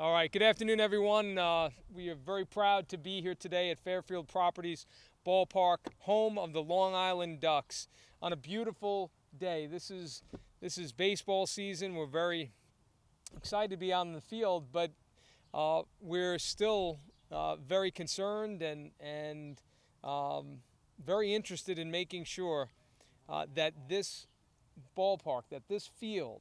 All right, good afternoon, everyone. Uh, we are very proud to be here today at Fairfield Properties Ballpark, home of the Long Island Ducks, on a beautiful day. This is this is baseball season. We're very excited to be in the field, but uh, we're still uh, very concerned and and um, very interested in making sure uh, that this ballpark, that this field,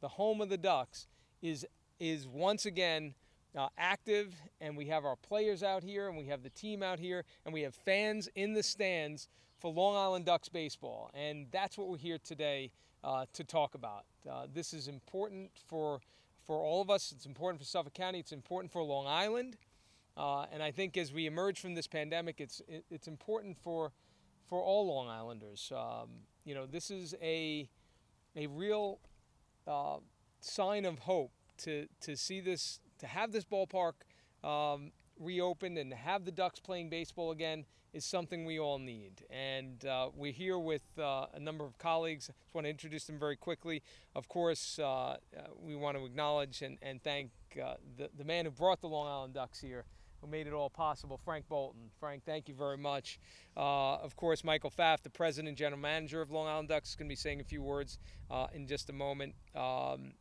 the home of the Ducks, is is once again uh, active, and we have our players out here, and we have the team out here, and we have fans in the stands for Long Island Ducks baseball, and that's what we're here today uh, to talk about. Uh, this is important for for all of us. It's important for Suffolk County. It's important for Long Island, uh, and I think as we emerge from this pandemic, it's it, it's important for for all Long Islanders. Um, you know, this is a a real uh, sign of hope to to see this to have this ballpark um, reopened and have the Ducks playing baseball again is something we all need. And uh, we're here with uh, a number of colleagues. I just want to introduce them very quickly. Of course, uh, uh we want to acknowledge and, and thank uh, the, the man who brought the Long Island Ducks here. Who made it all possible, Frank Boulton. Frank, thank you very much. Uh, of course, Michael Pfaff, the president and general manager of Long Island Ducks, is going to be saying a few words in just a moment. Um,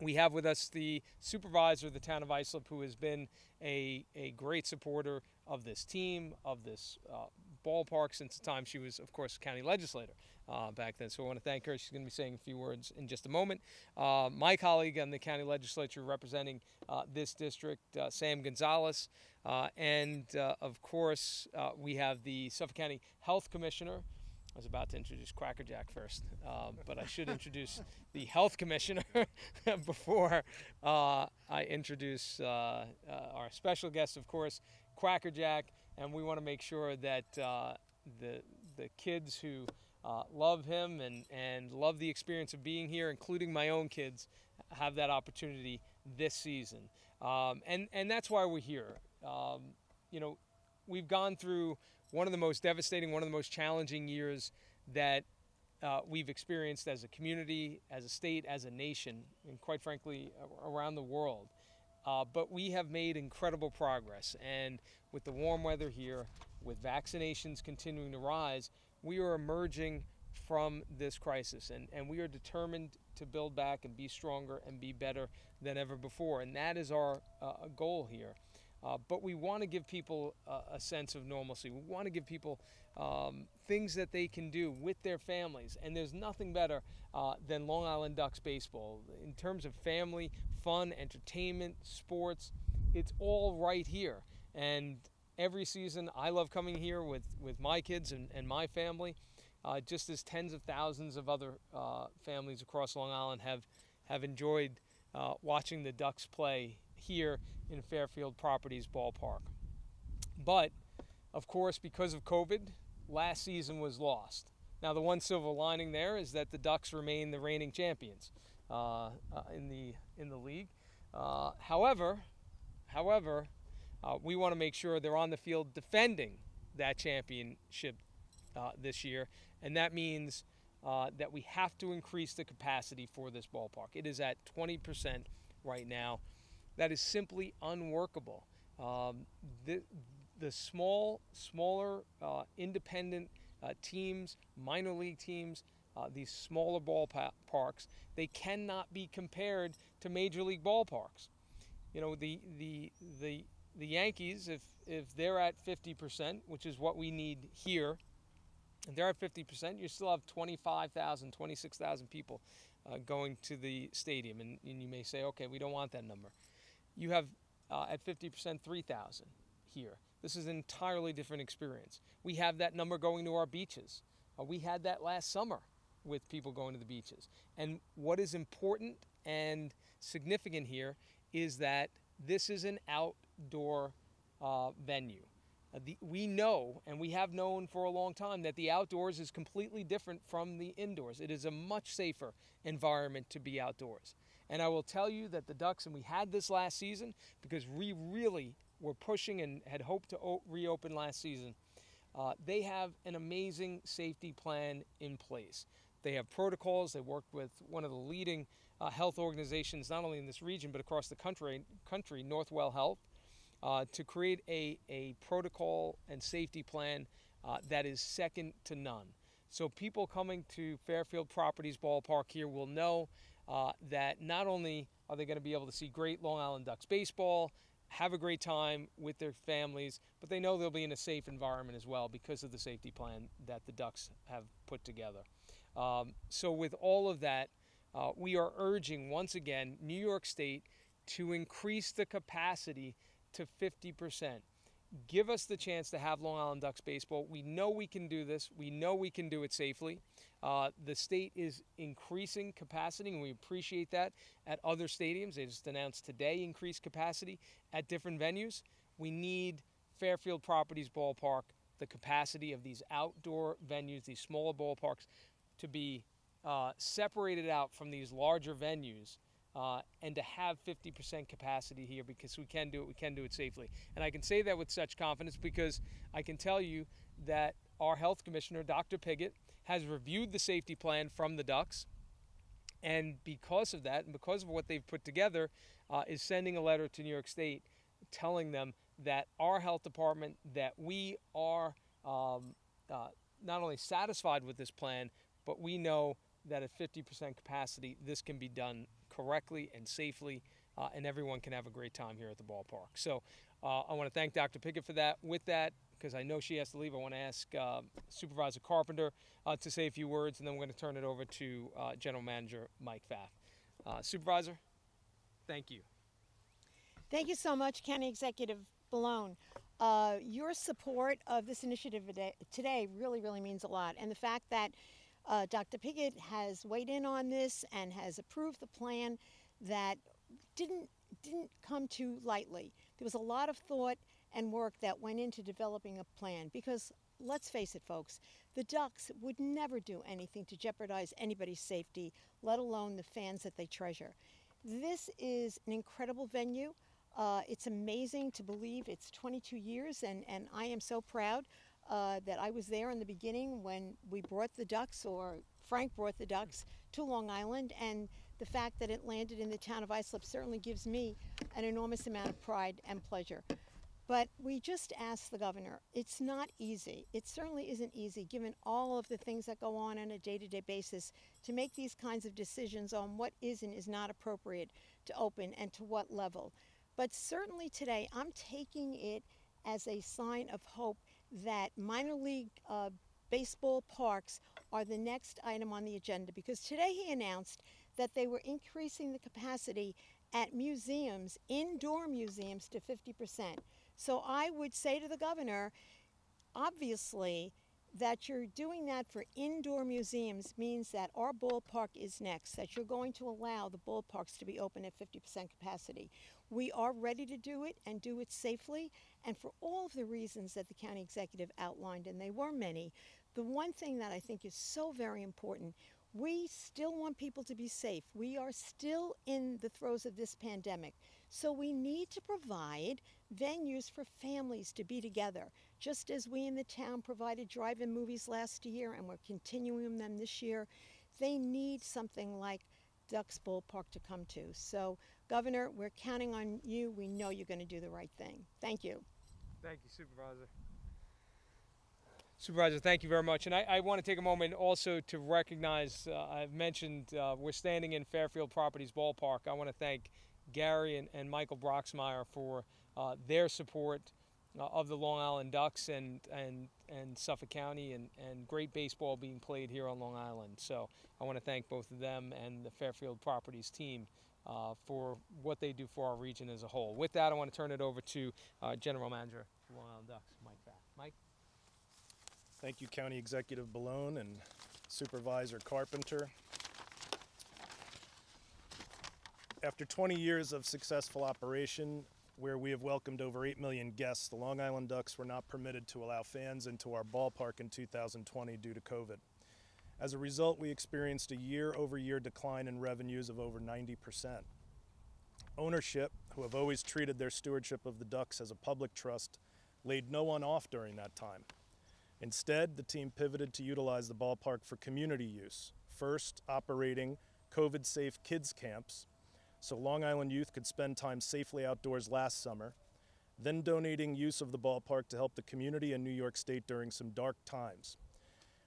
we have with us the supervisor of the town of Islip, who has been a, a great supporter of this team, of this uh, ballpark since the time she was, of course, county legislator uh, back then. So I want to thank her. She's going to be saying a few words in just a moment. Uh, my colleague on the county legislature representing uh, this district, uh, Sam Gonzalez. Uh, and of course, we have the Suffolk County Health Commissioner. I was about to introduce Quackerjack first, uh, but I should introduce the health commissioner before uh, I introduce uh, uh, our special guest, of course, Quackerjack. And we want to make sure that uh, the the kids who uh, love him and, and love the experience of being here, including my own kids, have that opportunity this season. Um, and and that's why we're here. Um, you know, we've gone through one of the most devastating, one of the most challenging years that uh, we've experienced as a community, as a state, as a nation, and quite frankly, around the world. Uh, but we have made incredible progress. And with the warm weather here, with vaccinations continuing to rise, we are emerging from this crisis. And, and we are determined to build back and be stronger and be better than ever before. And that is our uh, goal here. Uh, but we want to give people a, a, sense of normalcy. We want to give people um, things that they can do with their families. And there's nothing better uh, than Long Island Ducks baseball. In terms of family, fun, entertainment, sports, it's all right here. And every season, I love coming here with, with my kids and, and my family, uh, just as tens of thousands of other uh, families across Long Island have, have enjoyed uh, watching the Ducks play here in Fairfield Properties Ballpark. But, of course, because of COVID, last season was lost. Now, the one silver lining there is that the Ducks remain the reigning champions uh, uh, in the in the league. Uh, however, however, uh, we want to make sure they're on the field defending that championship uh, this year, and that means uh, that we have to increase the capacity for this ballpark. It is at 20% right now that is simply unworkable. Um, the, the small, smaller, uh, independent uh, teams, minor league teams, uh, these smaller ballparks, they cannot be compared to major league ballparks. You know, the, the, the, the Yankees, if, if they're at 50%, which is what we need here, if they're at 50%, you still have 25,000, 26,000 people uh, going to the stadium. And, and you may say, okay, we don't want that number you have uh, at 50% 3,000 here. This is an entirely different experience. We have that number going to our beaches. Uh, we had that last summer with people going to the beaches. And what is important and significant here is that this is an outdoor uh, venue. The, we know, and we have known for a long time, that the outdoors is completely different from the indoors. It is a much safer environment to be outdoors. And I will tell you that the Ducks, and we had this last season because we really were pushing and had hoped to reopen last season. Uh, they have an amazing safety plan in place. They have protocols. They work with one of the leading uh, health organizations, not only in this region but across the country, country Northwell Health, uh, to create a, a protocol and safety plan uh, that is second to none. So people coming to Fairfield Properties Ballpark here will know uh, that not only are they going to be able to see great Long Island Ducks baseball, have a great time with their families, but they know they'll be in a safe environment as well because of the safety plan that the Ducks have put together. Um, so, with all of that, uh, we are urging once again New York State to increase the capacity to 50% give us the chance to have Long Island Ducks baseball. We know we can do this. We know we can do it safely. Uh, the state is increasing capacity, and we appreciate that at other stadiums. They just announced today increased capacity at different venues. We need Fairfield Properties Ballpark, the capacity of these outdoor venues, these smaller ballparks, to be uh, separated out from these larger venues uh, and to have 50% capacity here because we can do it, we can do it safely. And I can say that with such confidence because I can tell you that our health commissioner, Dr. Pigott, has reviewed the safety plan from the Ducks. And because of that, and because of what they've put together, uh, is sending a letter to New York State telling them that our health department, that we are um, uh, not only satisfied with this plan, but we know that at 50% capacity, this can be done correctly and safely, uh, and everyone can have a great time here at the ballpark. So uh, I want to thank Dr. Pigott for that. With that, because I know she has to leave, I want to ask uh, Supervisor Carpenter uh, to say a few words, and then we're going to turn it over to uh, General Manager Mike Pfaff. Uh, Supervisor, thank you. Thank you so much, County Executive Bellone. your support of this initiative today really, really means a lot. And the fact that uh, Dr. Pigott has weighed in on this and has approved the plan that didn't didn't come too lightly. There was a lot of thought and work that went into developing a plan because let's face it folks, the Ducks would never do anything to jeopardize anybody's safety, let alone the fans that they treasure. This is an incredible venue. Uh, it's amazing to believe it's 22 years, and, and I am so proud uh, that I was there in the beginning when we brought the ducks, or Frank brought the ducks to Long Island, and the fact that it landed in the town of Islip certainly gives me an enormous amount of pride and pleasure. But we just asked the governor. It's not easy. It certainly isn't easy, given all of the things that go on on a day to day basis, to make these kinds of decisions on what is and is not appropriate to open and to what level. But certainly today, I'm taking it as a sign of hope that minor league uh, baseball parks are the next item on the agenda because today he announced that they were increasing the capacity at museums, indoor museums, to 50%. So I would say to the governor, obviously, that you're doing that for indoor museums means that our ballpark is next, that you're going to allow the ballparks to be open at 50% capacity. We are ready to do it and do it safely, and for all of the reasons that the county executive outlined, and they were many, the one thing that I think is so very important we still want people to be safe. We are still in the throes of this pandemic. So we need to provide venues for families to be together, just as we in the town provided drive in movies last year and we're continuing them this year. They need something like Ducks Ballpark to come to. So, Governor, we're counting on you. We know you're going to do the right thing. Thank you. Thank you, Supervisor. Supervisor, thank you very much. And I, I want to take a moment also to recognize uh, I've mentioned uh, we're standing in Fairfield Properties Ballpark. I want to thank Gary and, and Michael Broxmeyer for uh, their support of the Long Island Ducks and, and, and Suffolk County and, and great baseball being played here on Long Island. So I want to thank both of them and the Fairfield Properties team uh, for what they do for our region as a whole. With that, I want to turn it over to uh, General Manager of Long Island Ducks, Mike Pfaff. Mike? Thank you, County Executive Bellone and Supervisor Carpenter. After 20 years of successful operation, where we have welcomed over 8 million guests, the Long Island Ducks were not permitted to allow fans into our ballpark in 2020 due to COVID. As a result, we experienced a year over year decline in revenues of over 90%. Ownership, who have always treated their stewardship of the Ducks as a public trust, laid no one off during that time. Instead, the team pivoted to utilize the ballpark for community use, first operating COVID safe kids camps so Long Island youth could spend time safely outdoors last summer, then donating use of the ballpark to help the community in New York State during some dark times.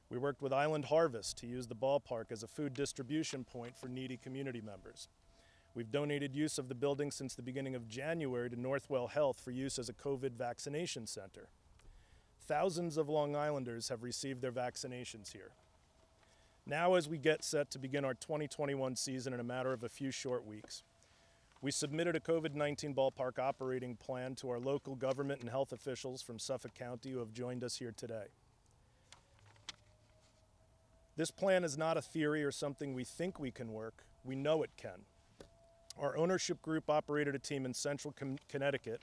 We worked with Island Harvest to use the ballpark as a food distribution point for needy community members. We've donated use of the building since the beginning of January to Northwell Health for use as a COVID vaccination center. Thousands of Long Islanders have received their vaccinations here. Now, as we get set to begin our 2021 season in a matter of a few short weeks, we submitted a COVID 19 ballpark operating plan to our local government and health officials from Suffolk County who have joined us here today. This plan is not a theory or something we think we can work, we know it can. Our ownership group operated a team in central Con- Connecticut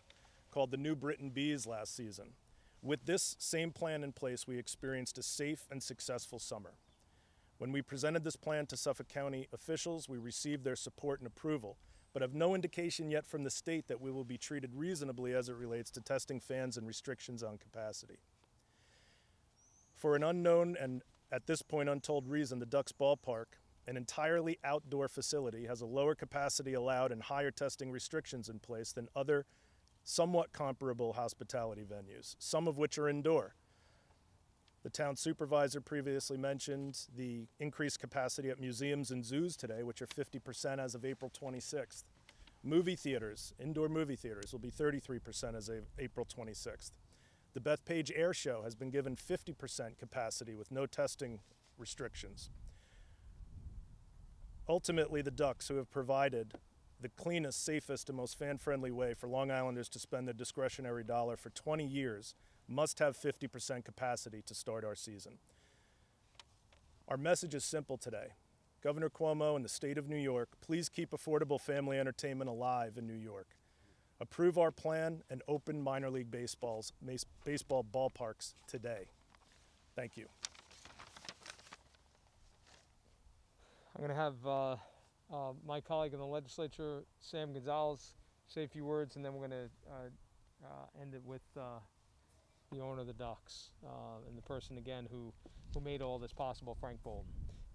called the New Britain Bees last season. With this same plan in place, we experienced a safe and successful summer. When we presented this plan to Suffolk County officials, we received their support and approval, but have no indication yet from the state that we will be treated reasonably as it relates to testing fans and restrictions on capacity. For an unknown and at this point untold reason, the Ducks Ballpark, an entirely outdoor facility, has a lower capacity allowed and higher testing restrictions in place than other somewhat comparable hospitality venues, some of which are indoor. The town supervisor previously mentioned the increased capacity at museums and zoos today, which are 50% as of April 26th. Movie theaters, indoor movie theaters, will be 33% as of April 26th. The Bethpage Air Show has been given 50% capacity with no testing restrictions. Ultimately, the Ducks, who have provided the cleanest, safest, and most fan friendly way for Long Islanders to spend their discretionary dollar for 20 years, must have 50% capacity to start our season. Our message is simple today. Governor Cuomo and the state of New York, please keep affordable family entertainment alive in New York. Approve our plan and open minor league baseball's baseball ballparks today. Thank you. I'm going to have uh, uh, my colleague in the legislature, Sam Gonzalez, say a few words, and then we're going to uh, uh, end it with uh, the owner of the Ducks uh, and the person again who who made all this possible, Frank Boulton.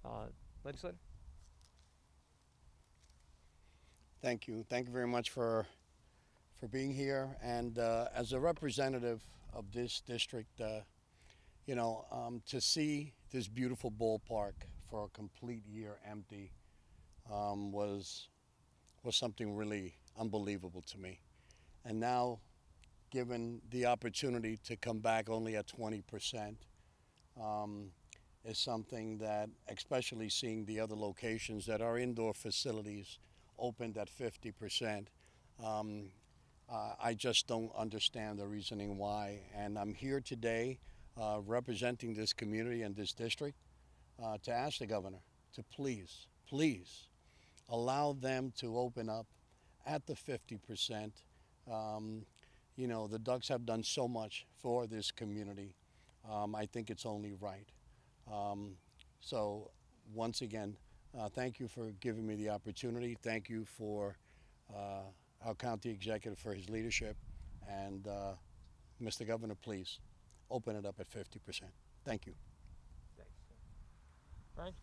Uh, legislator. Thank you. Thank you very much for for being here. And uh, as a representative of this district, uh, you know, um, to see this beautiful ballpark for a complete year empty um, was was something really unbelievable to me. And now, given the opportunity to come back only at 20 percent, um, is something that, especially seeing the other locations that are indoor facilities opened at 50 percent. Um, uh, I just don't understand the reasoning why. And I'm here today uh, representing this community and this district uh, to ask the governor to please, please allow them to open up at the 50%. Um, you know, the Ducks have done so much for this community. Um, I think it's only right. Um, so, once again, uh, thank you for giving me the opportunity. Thank you for uh, our county executive for his leadership. And uh, Mr. Governor, please open it up at 50%. Thank you. Thanks. Frank.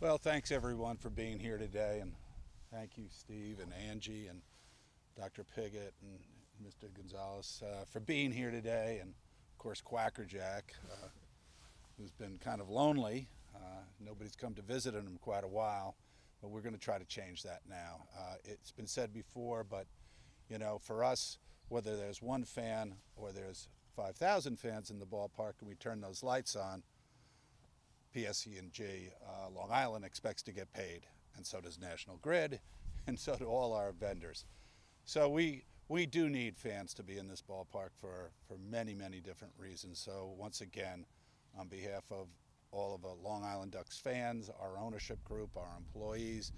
Well, thanks everyone for being here today, and thank you, Steve and Angie and Dr. Pigott and Mr. Gonzalez uh, for being here today, and of course Quackerjack, uh, who's been kind of lonely. Uh, nobody's come to visit him in quite a while, but we're going to try to change that now. Uh, it's been said before, but you know, for us, whether there's one fan or there's 5,000 fans in the ballpark, and we turn those lights on PSE&G uh, Long Island expects to get paid, and so does National Grid, and so do all our vendors. So we we do need fans to be in this ballpark for, for many, many different reasons. So once again, on behalf of all of the Long Island Ducks fans, our ownership group, our employees,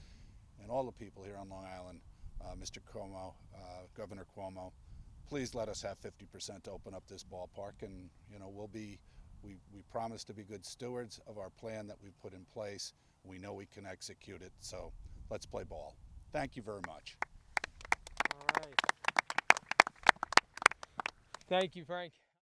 and all the people here on Long Island, uh, Mr. Cuomo, uh, Governor Cuomo, please let us have 50% to open up this ballpark, and you know we'll be we, we promise to be good stewards of our plan that we put in place. We know we can execute it, so let's play ball. Thank you very much. All right. Thank you, Frank.